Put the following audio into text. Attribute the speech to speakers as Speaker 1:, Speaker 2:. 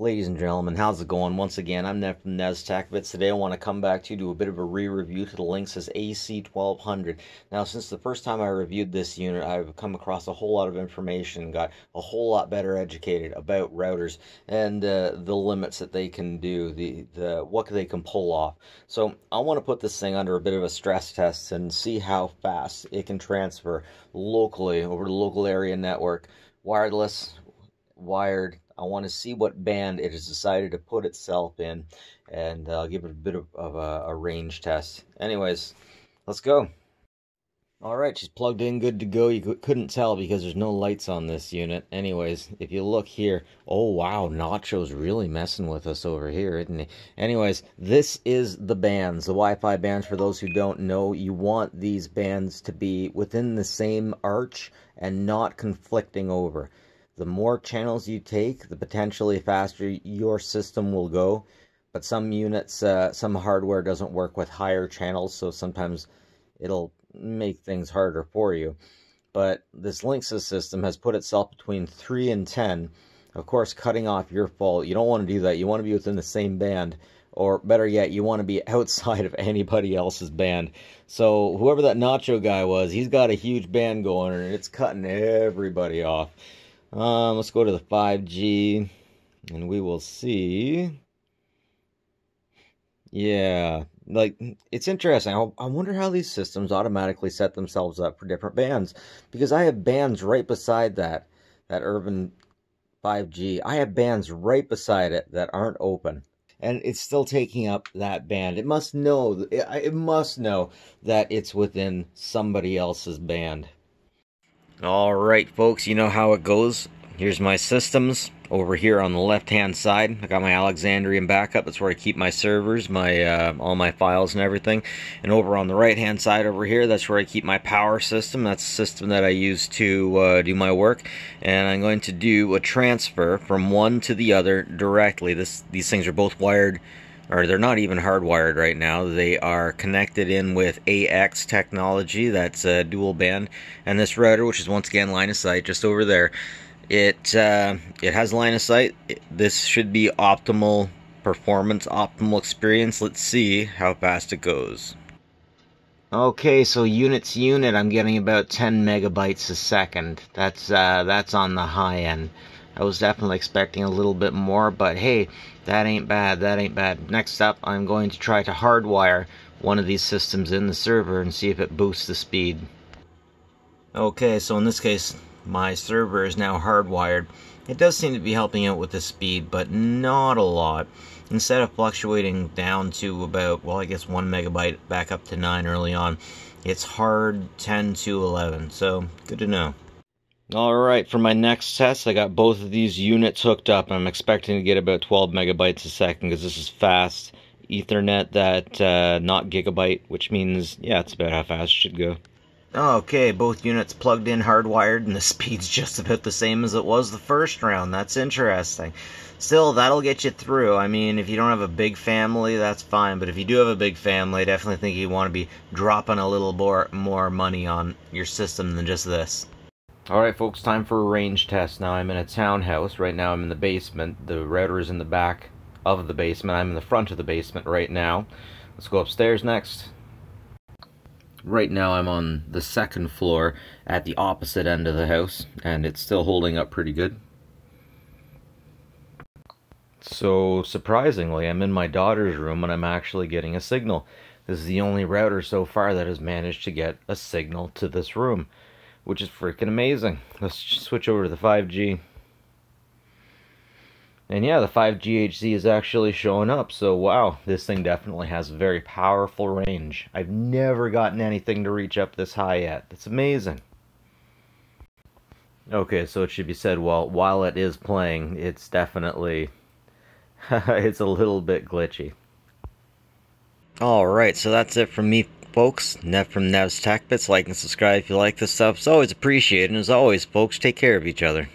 Speaker 1: Ladies and gentlemen, how's it going? Once again, I'm Nev from Tech Bits. Today I want to come back to you do a bit of a re-review to the Linksys AC1200. Now, since the first time I reviewed this unit, I've come across a whole lot of information, got a whole lot better educated about routers and uh, the limits that they can do, the, the what they can pull off. So I want to put this thing under a bit of a stress test and see how fast it can transfer locally over the local area network, wireless, wired, I want to see what band it has decided to put itself in and uh, give it a bit of, of a, a, range test. Anyways, let's go. Alright, she's plugged in, good to go. You couldn't tell because there's no lights on this unit. Anyways, if you look here, oh wow, Nacho's really messing with us over here, isn't he? Anyways, this is the bands, the Wi-Fi bands. For those who don't know, you want these bands to be within the same arch and not conflicting over the more channels you take, the potentially faster your system will go. But some units, uh, some hardware doesn't work with higher channels, so sometimes it'll make things harder for you. But this Linksys system has put itself between 3 and 10. Of course, cutting off your fault. You don't want to do that. You want to be within the same band. Or better yet, you want to be outside of anybody else's band. So whoever that Nacho guy was, he's got a huge band going and it's cutting everybody off. Um, let's go to the 5G and we will see. Yeah, like it's interesting. I, I wonder how these systems automatically set themselves up for different bands because I have bands right beside that that urban 5G. I have bands right beside it that aren't open and it's still taking up that band. It must know it, it must know that it's within somebody else's band. All right, folks, you know how it goes. Here's my systems over here on the left hand side. I got my Alexandrian backup. That's where I keep my servers, my uh, all my files and everything. And over on the right hand side over here, that's where I keep my power system. That's the system that I use to uh, do my work. And I'm going to do a transfer from one to the other directly. This These things are both wired or they're not even hardwired right now. They are connected in with AX technology, that's a dual band, and this router, which is once again line of sight, just over there. It uh, it has line of sight. This should be optimal performance, optimal experience. Let's see how fast it goes. Okay, so unit to unit, I'm getting about 10 megabytes a second. That's uh, that's on the high end. I was definitely expecting a little bit more, but hey, that ain't bad, that ain't bad. Next up, I'm going to try to hardwire one of these systems in the server and see if it boosts the speed. Okay, so in this case, my server is now hardwired. It does seem to be helping out with the speed, but not a lot. Instead of fluctuating down to about, well, I guess 1 megabyte back up to 9 early on, it's hard 10 to 11, so good to know. Alright, for my next test, I got both of these units hooked up. I'm expecting to get about 12 megabytes a second because this is fast Ethernet that, uh, not gigabyte, which means, yeah, it's about how fast it should go. Okay, both units plugged in hardwired, and the speed's just about the same as it was the first round. That's interesting. Still, that'll get you through. I mean, if you don't have a big family, that's fine. But if you do have a big family, I definitely think you want to be dropping a little more, more money on your system than just this. Alright folks, time for a range test. Now I'm in a townhouse. Right now I'm in the basement. The router is in the back of the basement. I'm in the front of the basement right now. Let's go upstairs next. Right now I'm on the second floor at the opposite end of the house and it's still holding up pretty good. So surprisingly, I'm in my daughter's room and I'm actually getting a signal. This is the only router so far that has managed to get a signal to this room which is freaking amazing. Let's switch over to the 5G. And yeah, the 5GHz is actually showing up, so wow, this thing definitely has very powerful range. I've never gotten anything to reach up this high yet. That's amazing. Okay, so it should be said, well, while it is playing, it's definitely, it's a little bit glitchy. Alright, so that's it from me folks. Nev from Nev's Tech Bits. Like and subscribe if you like this stuff. It's always appreciated. And as always, folks, take care of each other.